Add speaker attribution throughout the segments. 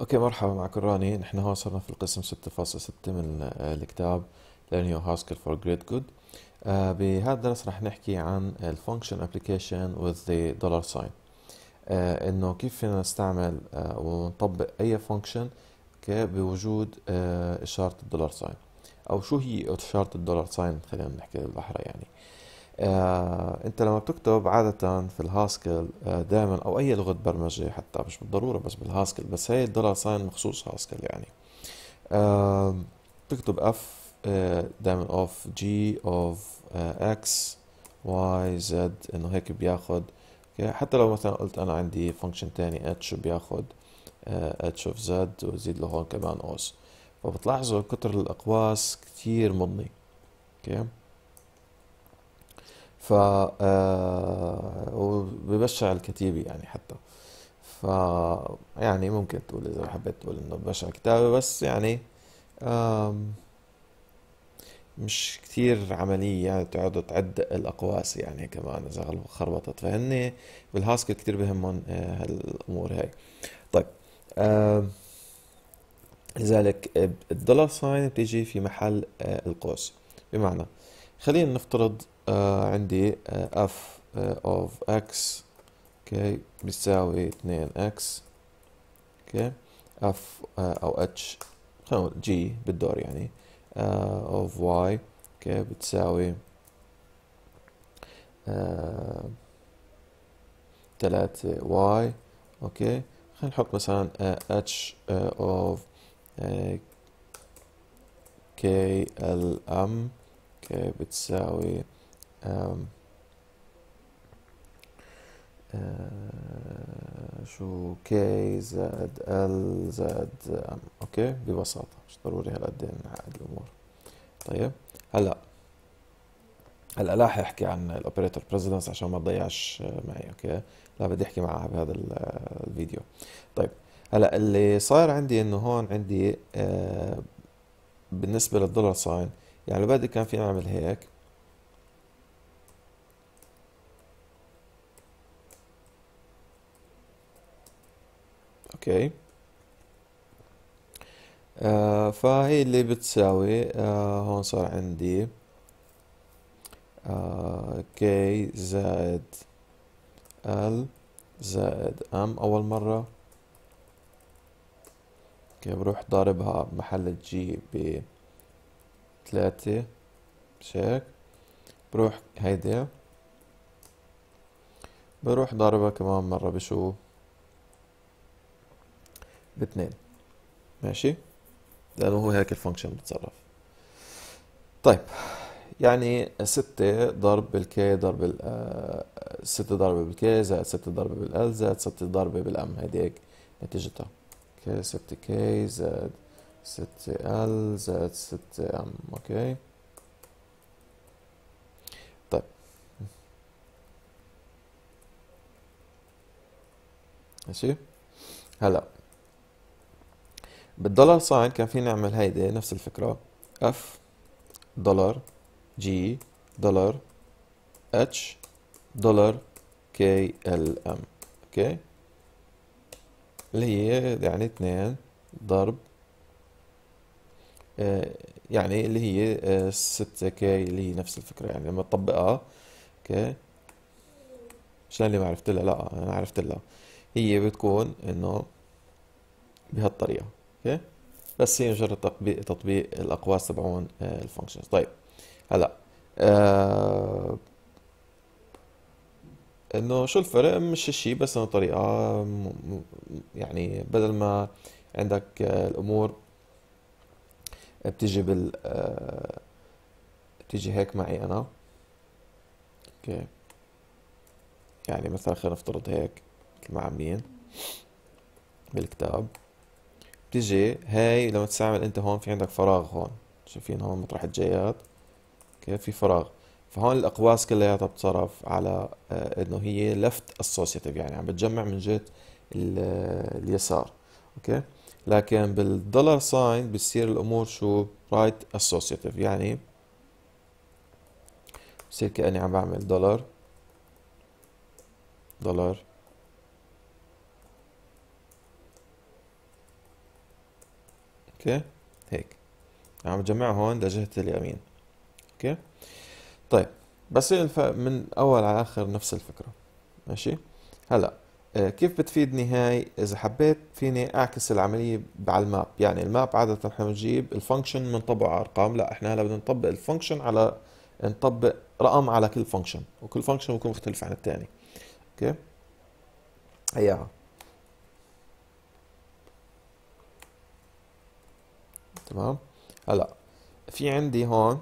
Speaker 1: أوكي مرحبا معكم راني. نحن هون صرنا في القسم 6.6 من آه، الكتاب Learning Haskell for Great Good. آه، بهذا الدرس رح نحكي عن Function Application with the dollar sign. آه، إنه كيف فينا نستعمل ونطبق أي function بوجود إشارة ال dollar sign أو شو هي إشارة ال dollar sign خلينا نحكي بالاحرى يعني. انت لما بتكتب عادة في ال Haskell آه دائما أو أي لغة برمجة حتى مش بالضرورة بس بال Haskell بس هي ال dollar sign مخصوص Haskell يعني. آه بتكتب f آه دائما of g of x y z إنه هيك بياخد. حتى لو مثلا قلت أنا عندي function تاني h بياخد h of z وزيد له هون كمان قوس فبتلاحظوا كتر الأقواس كتير مضني. أوكي؟ ف آه، وببشع الكتابة يعني حتى. ف يعني ممكن تقول إذا حبيت تقول إنه ببشع الكتابة بس يعني مش كتير عملية يعني تقعد تعد الأقواس يعني كمان إذا خربطت. فهن بالهاسكل كتير بهمهم آه، هالأمور هاي. طيب لذلك الدولار ساين بتيجي في محل آه، القوس. بمعنى خلينا نفترض آه عندي آه f آه of x. أوكي بيساوي 2 x. أوكي f آه أو h. خلينا نقول g بالدور يعني. آه of y. أوكي بتساوي 3 y. أوكي خلينا نحط مثلا h of k l m. أوكي بتساوي آه شو k زائد l زائد m أوكي؟ ببساطة مش ضروري هالقد نعقد الأمور. طيب هلا هلا لا احكي عن ال operator precedence عشان ما تضيعش معي أوكي؟ لا بدي أحكي معها بهذا الفيديو. طيب هلا اللي صاير عندي إنه هون عندي آه بالنسبة لل dollar sign يعني بدي كان فينا نعمل هيك أوكي آه فهي اللي بتساوي آه هون صار عندي آه k زائد l زائد m اول مرة أوكي بروح ضاربها بمحل الجي ب ثلاثة. مش هيك بروح هيدي. بروح ضاربها كمان مرة بشو. باثنين. ماشي؟ لأنه هو هيك ال function بتصرف. طيب يعني ستة ضرب بال k ضرب ال آه، ستة ضربة بال k زائد ستة ضربة بال l زائد ستة ضربة بال m هيدي هيك نتيجتها. أوكي ستة كي زائد ستة ال زائد ستة ام أوكي؟ طيب. ماشي؟ هلا. بالدولار ساين كان في نعمل هيدي نفس الفكرة. اف دولار جي دولار اتش دولار كي ال ام أوكي اللي هي يعني اثنين ضرب آه يعني اللي هي آه ستة كي اللي هي نفس الفكرة يعني لما تطبقها. أوكي مشان اللي ما عرفت لها لا أنا عرفت لها هي بتكون إنه بهالطريقة. أوكي؟ بس هي مجرد تطبيق تطبيق الأقواس تبعون آه، الفانكشنز طيب هلا آه إنه شو الفرق؟ مش الشيء بس إنه طريقة يعني بدل ما عندك آه، الأمور بتيجي بال آه، بتيجي هيك معي أنا. أوكي. يعني مثلا خلينا نفترض هيك مثل ما عاملين بالكتاب. بتجي هاي لما تستعمل أنت هون في عندك فراغ هون. شايفين هون مطرح الجيات؟ كيف؟ في فراغ. فهون الأقواس كلياتها بتصرف على آه إنه هي left associative يعني عم بتجمع من جهة اليسار. okay؟ لكن بال dollar sign بتصير الأمور شو؟ right associative يعني بصير كأني عم بعمل dollar dollar okay؟ هيك. عم جمعه هون لجهة اليمين. okay؟ طيب بس. من أول على آخر نفس الفكرة. ماشي؟ هلا آه، كيف بتفيدني هاي إذا حبيت فيني أعكس العملية على ال map. يعني ال map عادة إحنا بنجيب ال function بنطبقه على أرقام. لا إحنا هلا بدنا نطبق ال function على نطبق رقم على كل function. وكل function بيكون مختلف عن الثاني okay؟ هياها. تمام؟ هلا في عندي هون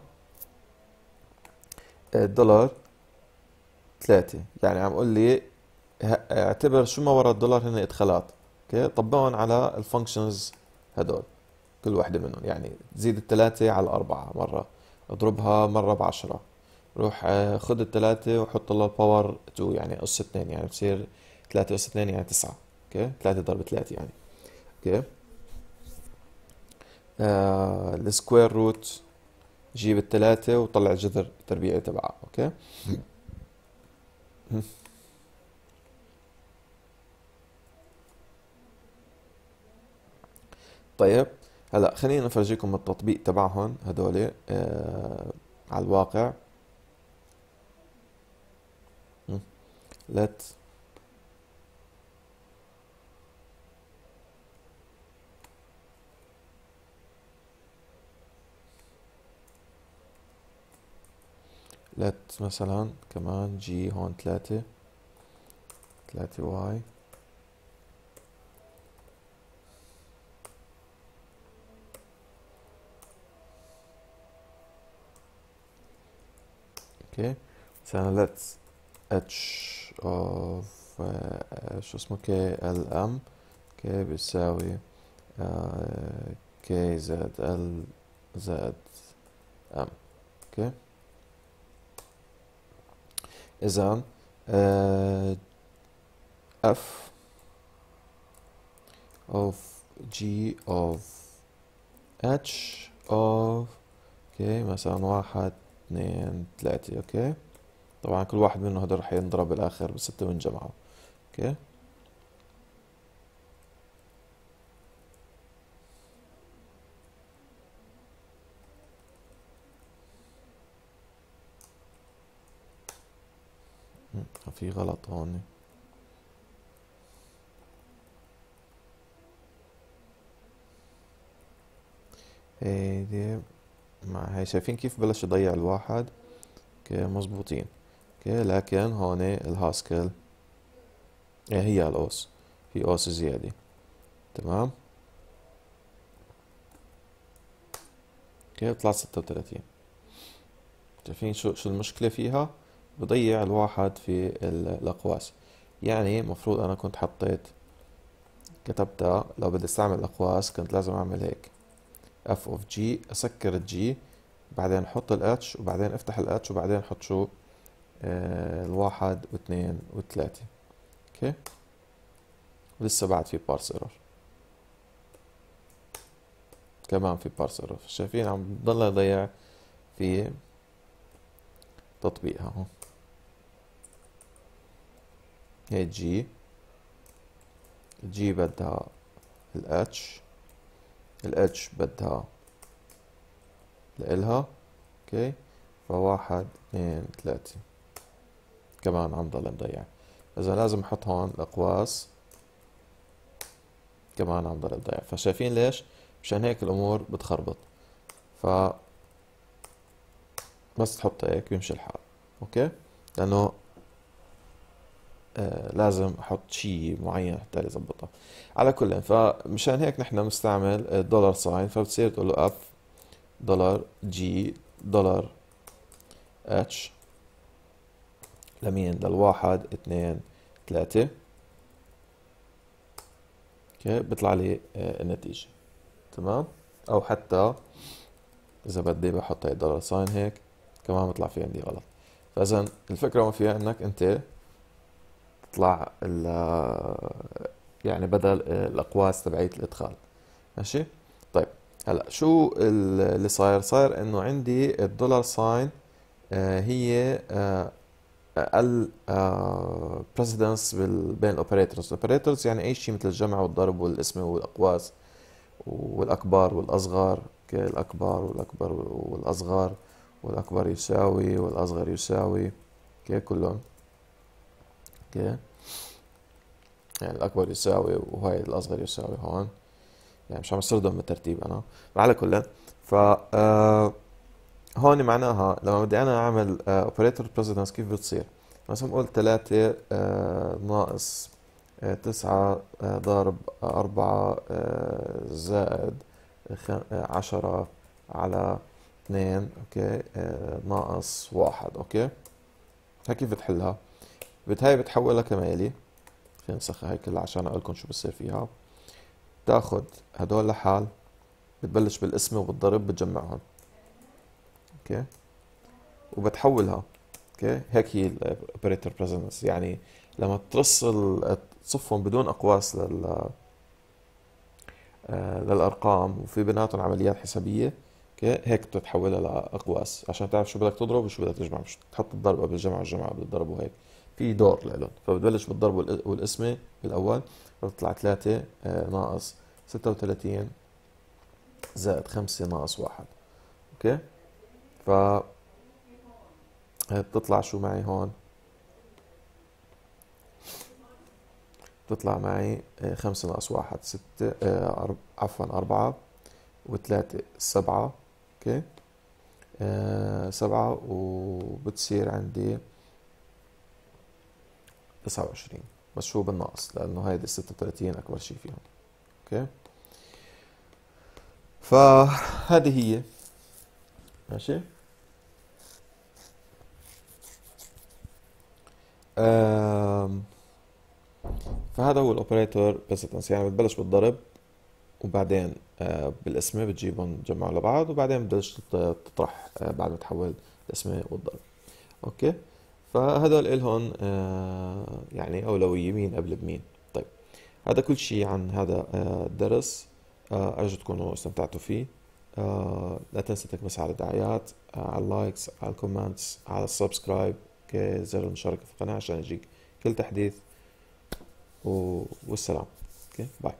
Speaker 1: الدولار ثلاثة. يعني عم قول لي اعتبر شو ما ورا الدولار هن ادخالات. okay؟ طبقهم على ال functions هدول كل وحدة منهم. يعني تزيد الثلاثة على الأربعة مرة اضربها مرة بعشرة. روح آه، خد الثلاثة وحط لها ال power 2 يعني أس اثنين. يعني بتصير ثلاثة أس اثنين يعني تسعة. okay؟ ثلاثة ضرب ثلاثة يعني. okay؟ آه ال square root جيب الثلاثة وطلع الجذر التربيعي تبعها okay؟ طيب هلا خلينا نفرجيكم التطبيق تبعهم هدول آه على الواقع. let let مثلا كمان جي هون ثلاثة. ثلاثة واي. أوكي مثلا let's h of uh, شو اسمه كي ال ام كي بيساوي كي زائد ال زائد ام أوكي إذا f of g of h of okay مثلا واحد اثنين ثلاثة okay طبعا كل واحد منه هذا رح ينضرب بالاخر بستة ونجمعه okay في غلط هون. هيدي مع هي شايفين كيف بلش يضيع الواحد؟ okay مزبوطين okay لكن هون ال Haskell إيه هي القوس. في قوس زيادة. تمام؟ okay بطلع ستة وثلاثين شايفين شو شو المشكلة فيها؟ بضيع الواحد في الأقواس. يعني مفروض أنا كنت حطيت كتبتها لو بدي أستعمل الأقواس كنت لازم أعمل هيك. F of g أسكر الجي بعدين أحط ال h وبعدين أفتح ال h وبعدين أحط شو؟ آه الواحد واثنين وثلاثة. okay؟ ولسه بعد في parse error كمان في parse error شايفين؟ عم بضل يضيع في تطبيقها هون. هي جي الجي بدها الاتش الاتش بدها لإلها. okay فواحد اثنين ثلاثة. كمان عم ضل مضيع. إذا لازم أحط هون الأقواس. كمان عم ضل مضيع. فشايفين ليش؟ مشان هيك الأمور بتخربط. ف بس تحط هيك بيمشي الحال. okay لأنه لازم أحط شيء معين حتى يظبطها على كل فمشان هيك نحن بنستعمل ال dollar sign فبتصير تقول له f dollar g dollar h لمين؟ للواحد اثنين ثلاثة. okay بيطلع لي آه، النتيجة. تمام؟ أو حتى إذا بدي بحط هي dollar sign هيك كمان بيطلع في عندي غلط. فاذا الفكرة ما فيها إنك أنت تطلع يعني بدل الأقواس تبعية الإدخال. ماشي؟ طيب هلأ شو اللي صاير؟ صاير إنه عندي ال dollar sign آه، هي آه، ال precedence بين ال operators ال operators يعني أي شيء مثل الجمع والضرب والقسم والأقواس والأكبر والأصغر okay الأكبر والأكبر والأصغر والأكبر يساوي والأصغر يساوي okay كلهم. okay يعني الأكبر يساوي وهاي الأصغر يساوي هون. يعني مش عم سردهم بالترتيب أنا. على كل ف آه هون معناها لما بدي أنا أعمل operator precedence كيف بتصير؟ مثلا نقول ثلاثة آه ناقص آه تسعة آه ضرب أربعة آه زائد عشرة على اثنين okay؟ آه ناقص واحد okay؟ هاي كيف بتحلها؟ هاي بتحولها كمالي خلينا نسخها هاي كلها عشان أقول لكم شو بصير فيها. تاخد هدول لحال بتبلش بالاسمة وبالضرب بتجمعهم. okay؟ وبتحولها. okay؟ هيك هي ال operator precedence يعني لما ترص تصفهم بدون أقواس لل آه، للأرقام وفي بيناتهم عمليات حسابية okay؟ هيك بتتحولها لأقواس. عشان تعرف شو بدك تضرب وشو بدك تجمع. مش تحط الضرب قبل الجمع والجمع قبل الضرب وهيك في دور لهم فبتبلش بالضرب والاسمة بالأول. فبتطلع 3 آه، ناقص 36 زائد 5 ناقص 1 okay؟ ف بتطلع شو معي هون؟ بتطلع معي آه، خمسة ناقص واحد ستة آه، عفوا أربعة وثلاثة سبعة. okay؟ آه سبعة وبتصير عندي تسعة وعشرين. بس شو بالناقص لأنه هيدي الستة وثلاثين أكبر شي فيهم. okay؟ فهذه هي. ماشي؟ فهذا هو ال operator بس يعني بتبلش بالضرب وبعدين آه، بالاسمة بتجيبهم تجمعوا لبعض وبعدين بتبلش تطرح آه، بعد ما تحول الاسمة والضرب. okay؟ فهدول إلهم آه، يعني أولوية مين قبل بمين. طيب هذا كل شيء عن هذا الدرس أرجو تكونوا استمتعتوا فيه. لا تنسى تكبس على الدعايات على ال likes على ال comments على ال subscribe زر المشاركة في القناة عشان يجيك كل تحديث. والسلام. okay bye.